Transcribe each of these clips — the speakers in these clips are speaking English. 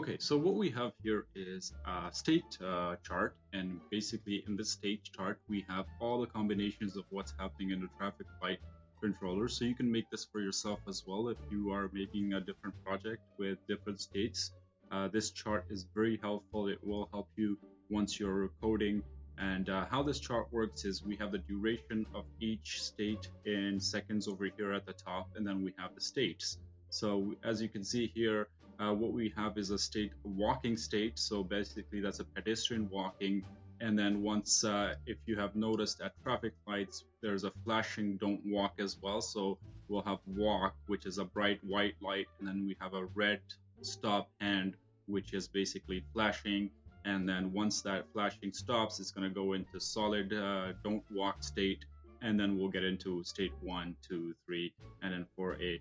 Okay, so what we have here is a state uh, chart, and basically in this state chart, we have all the combinations of what's happening in the traffic light controller. So you can make this for yourself as well if you are making a different project with different states. Uh, this chart is very helpful. It will help you once you're coding. And uh, how this chart works is we have the duration of each state in seconds over here at the top, and then we have the states. So as you can see here, uh, what we have is a state walking state. So basically that's a pedestrian walking. And then once uh, if you have noticed at traffic lights there's a flashing don't walk as well. So we'll have walk which is a bright white light. And then we have a red stop hand which is basically flashing. And then once that flashing stops it's going to go into solid uh, don't walk state. And then we'll get into state one two three and then 4a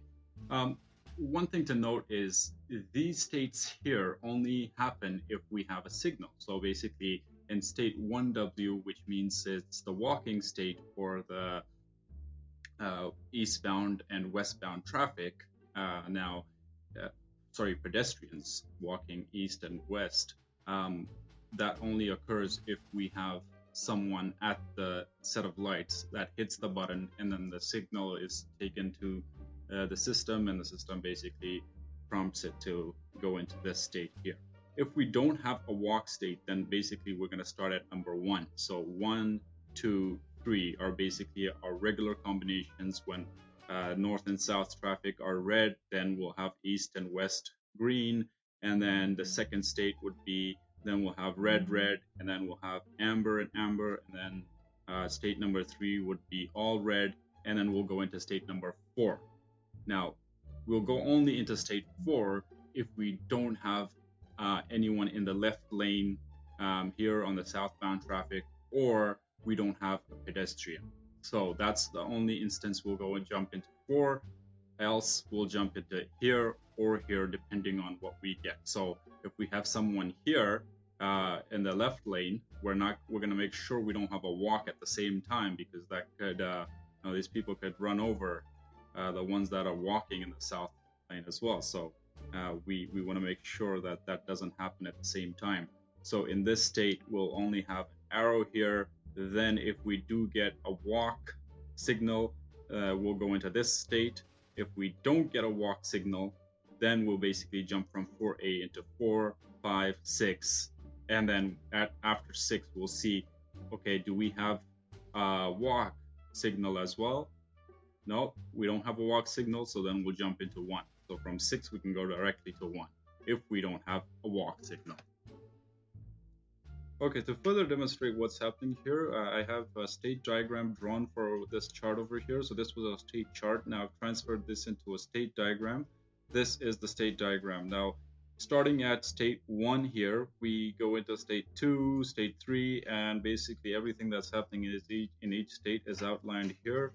um, one thing to note is these states here only happen if we have a signal. So basically in state 1W, which means it's the walking state for the uh, eastbound and westbound traffic. Uh, now, uh, sorry, pedestrians walking east and west. Um, that only occurs if we have someone at the set of lights that hits the button and then the signal is taken to uh, the system, and the system basically prompts it to go into this state here. If we don't have a walk state, then basically we're going to start at number one. So one, two, three are basically our regular combinations when uh, north and south traffic are red, then we'll have east and west green, and then the second state would be then we'll have red, red, and then we'll have amber and amber, and then uh, state number three would be all red, and then we'll go into state number four. Now, we'll go only into state four if we don't have uh, anyone in the left lane um, here on the southbound traffic, or we don't have a pedestrian. So that's the only instance we'll go and jump into four. Else we'll jump into here or here, depending on what we get. So if we have someone here uh, in the left lane, we're not we're gonna make sure we don't have a walk at the same time because that could uh, you know, these people could run over the ones that are walking in the south lane as well. So uh, we, we want to make sure that that doesn't happen at the same time. So in this state, we'll only have an arrow here. Then if we do get a walk signal, uh, we'll go into this state. If we don't get a walk signal, then we'll basically jump from 4A into 4, 5, 6. And then at after 6, we'll see, okay, do we have a walk signal as well? No, we don't have a walk signal, so then we'll jump into one. So from six, we can go directly to one if we don't have a walk signal. Okay, to further demonstrate what's happening here, uh, I have a state diagram drawn for this chart over here. So this was a state chart. Now I've transferred this into a state diagram. This is the state diagram. Now, starting at state one here, we go into state two, state three, and basically everything that's happening in each, in each state is outlined here.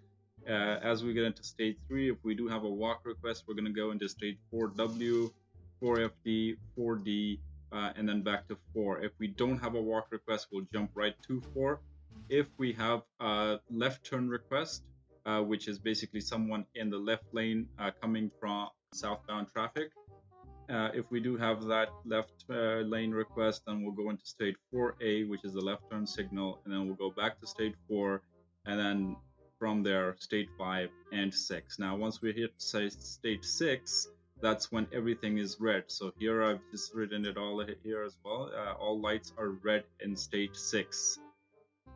Uh, as we get into stage three, if we do have a walk request, we're going to go into stage 4W, 4FD, 4D, uh, and then back to 4. If we don't have a walk request, we'll jump right to 4. If we have a left turn request, uh, which is basically someone in the left lane uh, coming from southbound traffic, uh, if we do have that left uh, lane request, then we'll go into state 4A, which is the left turn signal, and then we'll go back to state 4, and then from there state 5 and 6. Now once we hit say state 6 that's when everything is red. So here I've just written it all here as well. Uh, all lights are red in state 6.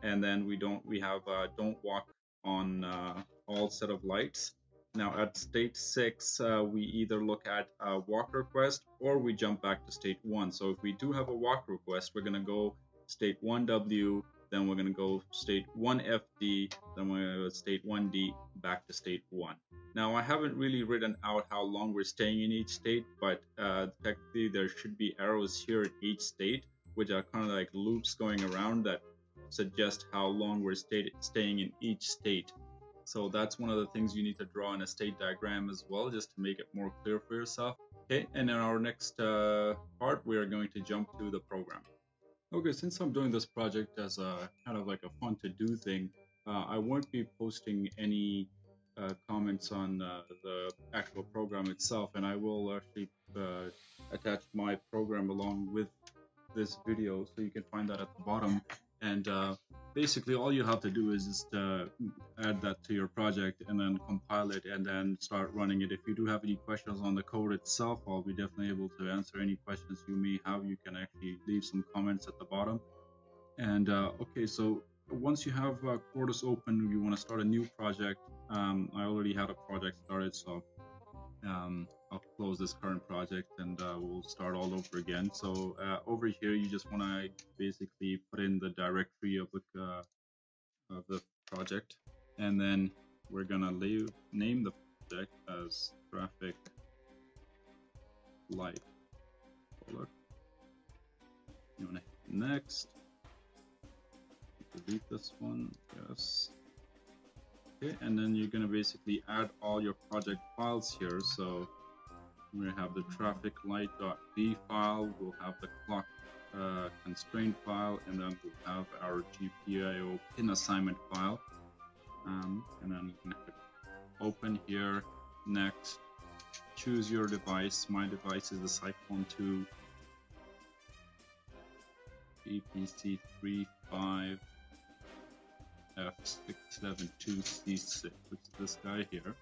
And then we don't we have uh, don't walk on uh, all set of lights. Now at state 6 uh, we either look at a walk request or we jump back to state 1. So if we do have a walk request we're going to go state 1W then we're going to go state 1FD, then we're going to go state 1D, back to state 1. Now, I haven't really written out how long we're staying in each state, but uh, technically there should be arrows here in each state, which are kind of like loops going around that suggest how long we're stay staying in each state. So that's one of the things you need to draw in a state diagram as well, just to make it more clear for yourself. Okay, and in our next uh, part, we are going to jump to the program. Okay, since I'm doing this project as a kind of like a fun to do thing, uh, I won't be posting any uh, comments on uh, the actual program itself, and I will actually uh, attach my program along with this video so you can find that at the bottom and uh, basically all you have to do is just uh, add that to your project and then compile it and then start running it. If you do have any questions on the code itself i'll be definitely able to answer any questions you may have. You can actually leave some comments at the bottom. And uh, okay so once you have uh, open you want to start a new project. Um, i already had a project started so um, I'll close this current project and uh, we'll start all over again. So uh, over here, you just want to basically put in the directory of the uh, of the project, and then we're gonna leave, name the project as traffic light. Look, you want to hit next. Delete this one. Yes. Okay, and then you're gonna basically add all your project files here. So we have the traffic light.v file, we'll have the clock uh, constraint file, and then we'll have our GPIO pin assignment file. Um, and then you can open here, next, choose your device. My device is the Cyclone 2 EPC35 F672C6, which is this guy here.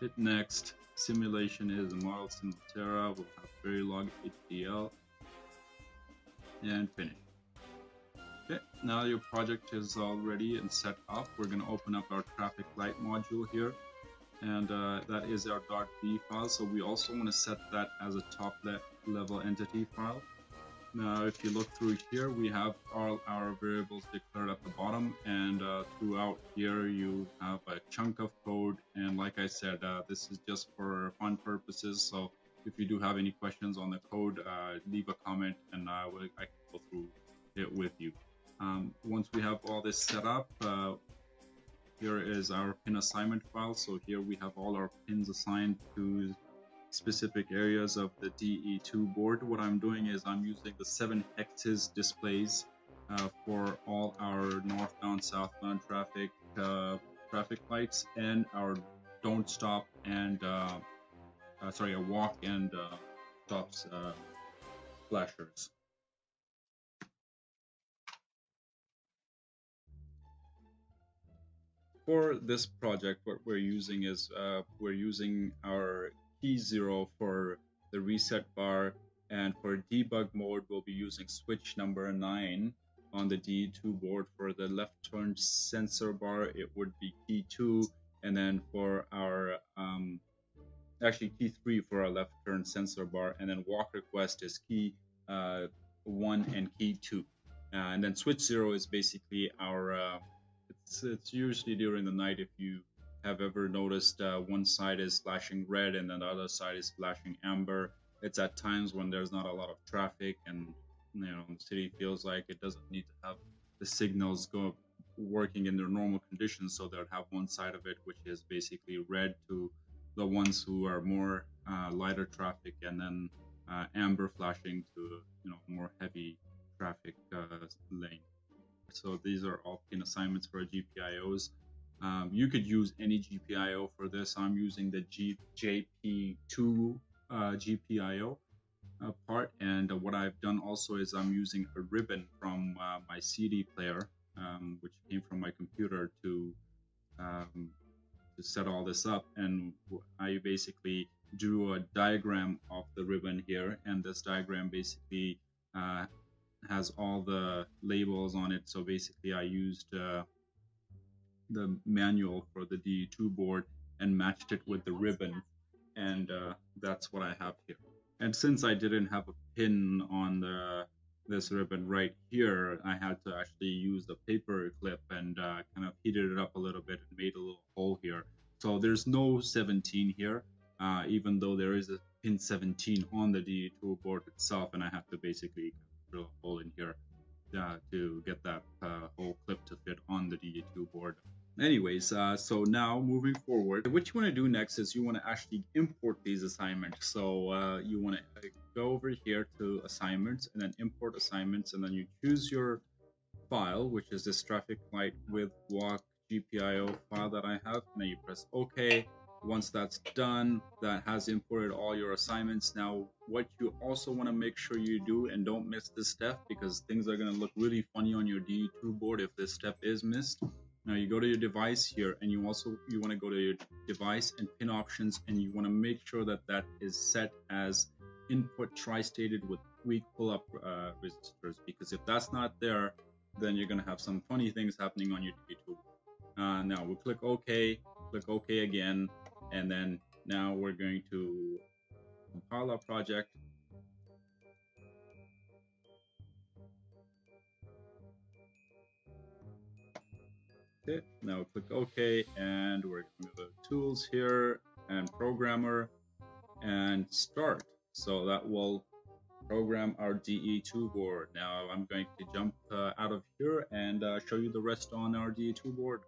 Hit next. Simulation is a model Terra. We'll have Verilog HDL and finish. Okay, now your project is all ready and set up. We're going to open up our traffic light module here and uh, that is our .v file. So we also want to set that as a top le level entity file. Now, if you look through here, we have all our variables declared at the bottom, and uh, throughout here you have a chunk of code. And like I said, uh, this is just for fun purposes. So if you do have any questions on the code, uh, leave a comment, and I will I can go through it with you. Um, once we have all this set up, uh, here is our pin assignment file. So here we have all our pins assigned to specific areas of the DE2 board. What I'm doing is I'm using the 7 hexes displays uh, for all our northbound, southbound traffic uh, traffic lights and our don't stop and uh, uh sorry, a walk and uh, stops uh, flashers. For this project, what we're using is we're using our key zero for the reset bar and for debug mode we'll be using switch number 9 on the DE2 board. For the left turn sensor bar it would be key 2 and then for our um, actually key 3 for our left turn sensor bar and then walk request is key uh, 1 and key 2 uh, and then switch 0 is basically our uh, it's, it's usually during the night if you have ever noticed uh, one side is flashing red and then the other side is flashing amber. It's at times when there's not a lot of traffic and you know the city feels like it doesn't need to have the signals go working in their normal conditions, so they'll have one side of it which is basically red to the ones who are more uh, lighter traffic, and then uh, amber flashing to you know more heavy traffic uh, lane. So these are all pin assignments for GPIOs. Um, you could use any GPIO for this. I'm using the G- JP2 uh, GPIO uh, part, and uh, what I've done also is I'm using a ribbon from uh, my CD player, um, which came from my computer to um, to set all this up. And I basically drew a diagram of the ribbon here, and this diagram basically uh, has all the labels on it. So basically, I used uh, the manual for the DE2 board and matched it with the ribbon. And uh, that's what I have here. And since I didn't have a pin on the this ribbon right here, I had to actually use the paper clip and uh, kind of heated it up a little bit and made a little hole here. So there's no 17 here, uh, even though there is a pin 17 on the DE2 board itself, and I have to basically drill a hole in here uh, to get that uh, whole clip to fit on the DE2 board anyways uh, so now moving forward what you want to do next is you want to actually import these assignments so uh, you want to go over here to assignments and then import assignments and then you choose your file which is this traffic light with walk GPIO file that I have and then you press OK once that's done, that has imported all your assignments. Now, what you also want to make sure you do, and don't miss this step because things are going to look really funny on your DE2 board if this step is missed. Now you go to your device here and you also you want to go to your device and pin options and you want to make sure that that is set as input tri-stated with weak pull-up uh, resistors because if that's not there then you're going to have some funny things happening on your DE2. Uh, now we'll click OK, click OK again, and then now we're going to compile our project Okay, now click OK and we're going to go to tools here and programmer and start. So that will program our DE2 board. Now I'm going to jump uh, out of here and uh, show you the rest on our DE2 board.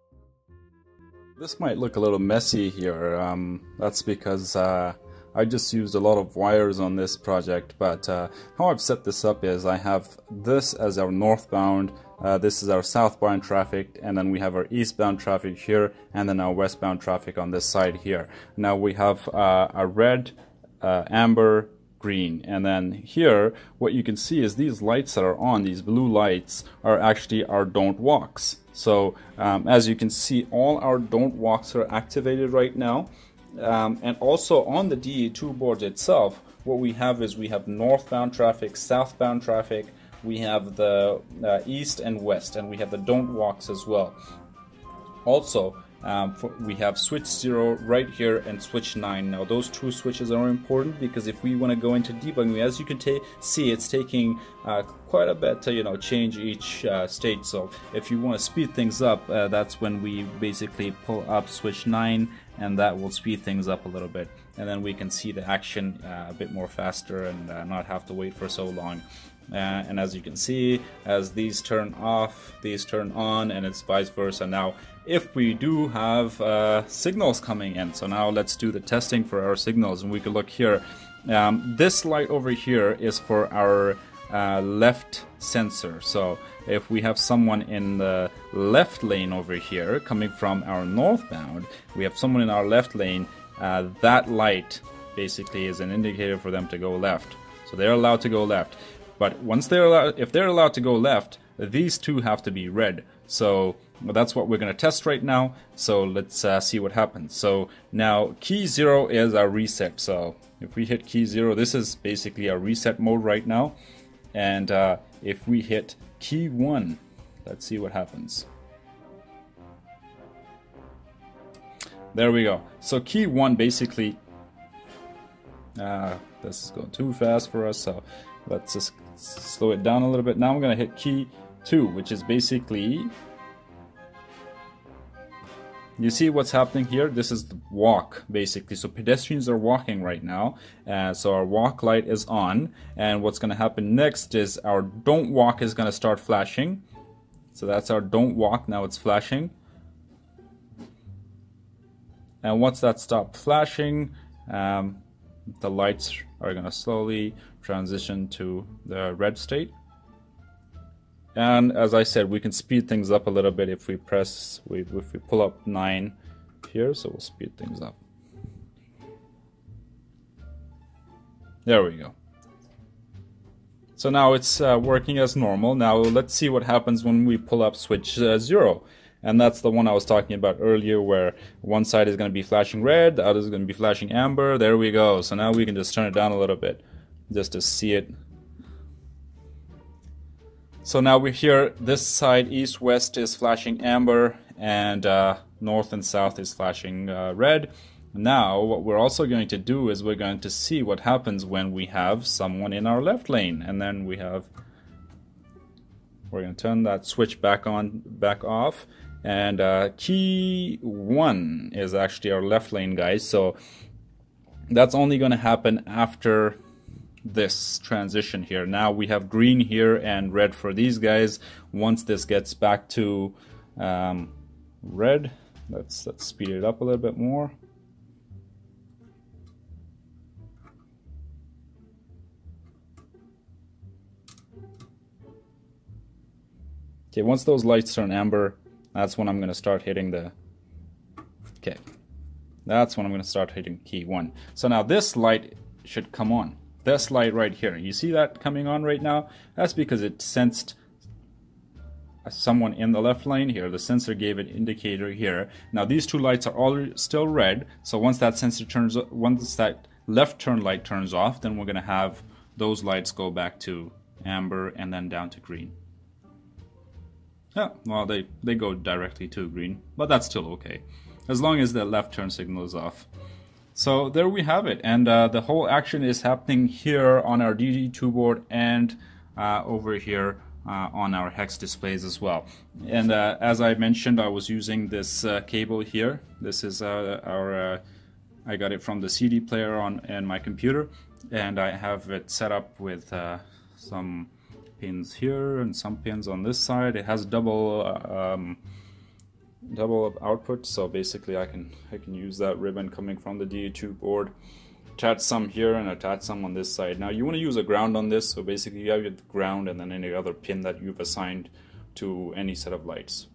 This might look a little messy here. Um, that's because uh, I just used a lot of wires on this project, but uh, how I've set this up is I have this as our northbound, uh, this is our southbound traffic, and then we have our eastbound traffic here, and then our westbound traffic on this side here. Now we have uh, a red, uh, amber, green, and then here what you can see is these lights that are on, these blue lights, are actually our don't walks. So um, as you can see, all our don't walks are activated right now. Um, and also on the DE2 board itself, what we have is we have northbound traffic, southbound traffic, we have the uh, east and west, and we have the don't walks as well. Also, um, for, we have switch 0 right here and switch 9. Now those two switches are important because if we want to go into debugging, as you can see, it's taking uh, quite a bit to you know change each uh, state. So if you want to speed things up, uh, that's when we basically pull up switch 9 and that will speed things up a little bit. And then we can see the action uh, a bit more faster and uh, not have to wait for so long. Uh, and as you can see, as these turn off, these turn on, and it's vice versa. Now, if we do have uh, signals coming in, so now let's do the testing for our signals, and we can look here. Um, this light over here is for our uh, left sensor. So if we have someone in the left lane over here coming from our northbound, we have someone in our left lane, uh, that light basically is an indicator for them to go left. So they're allowed to go left. But once they're allowed, if they're allowed to go left, these two have to be red. So that's what we're going to test right now. So let's uh, see what happens. So now key zero is our reset. So if we hit key zero, this is basically our reset mode right now. And uh, if we hit key one, let's see what happens. There we go. So key one basically, uh, this is going too fast for us. So let's just slow it down a little bit. Now I'm going to hit key 2, which is basically... You see what's happening here? This is the walk, basically. So pedestrians are walking right now. Uh, so our walk light is on. And what's going to happen next is our don't walk is going to start flashing. So that's our don't walk. Now it's flashing. And once that stopped flashing, um, the lights are going to slowly transition to the red state. And as I said, we can speed things up a little bit if we press, we, if we pull up 9 here, so we'll speed things up. There we go. So now it's uh, working as normal. Now let's see what happens when we pull up switch uh, 0 and that's the one I was talking about earlier where one side is going to be flashing red, the other is going to be flashing amber. There we go. So now we can just turn it down a little bit just to see it. So now we're here, this side east-west is flashing amber and uh, north and south is flashing uh, red. Now what we're also going to do is we're going to see what happens when we have someone in our left lane and then we have we're going to turn that switch back on back off and uh, key one is actually our left lane guys so that's only going to happen after this transition here now we have green here and red for these guys once this gets back to um, red let's let's speed it up a little bit more Okay, once those lights turn amber, that's when I'm going to start hitting the... Okay. That's when I'm going to start hitting key 1. So now this light should come on. This light right here. You see that coming on right now? That's because it sensed someone in the left lane here. The sensor gave an indicator here. Now these two lights are all still red. So once that sensor turns, once that left turn light turns off, then we're going to have those lights go back to amber and then down to green. Yeah, well, they, they go directly to green, but that's still okay, as long as the left turn signal is off. So there we have it, and uh, the whole action is happening here on our DE2 board and uh, over here uh, on our hex displays as well. And uh, as I mentioned, I was using this uh, cable here. This is uh, our, I got it from the CD player on and my computer, and I have it set up with some pins here and some pins on this side. It has double um, double up output, so basically I can I can use that ribbon coming from the DE2 board, attach some here and attach some on this side. Now you want to use a ground on this, so basically you have your ground and then any other pin that you've assigned to any set of lights.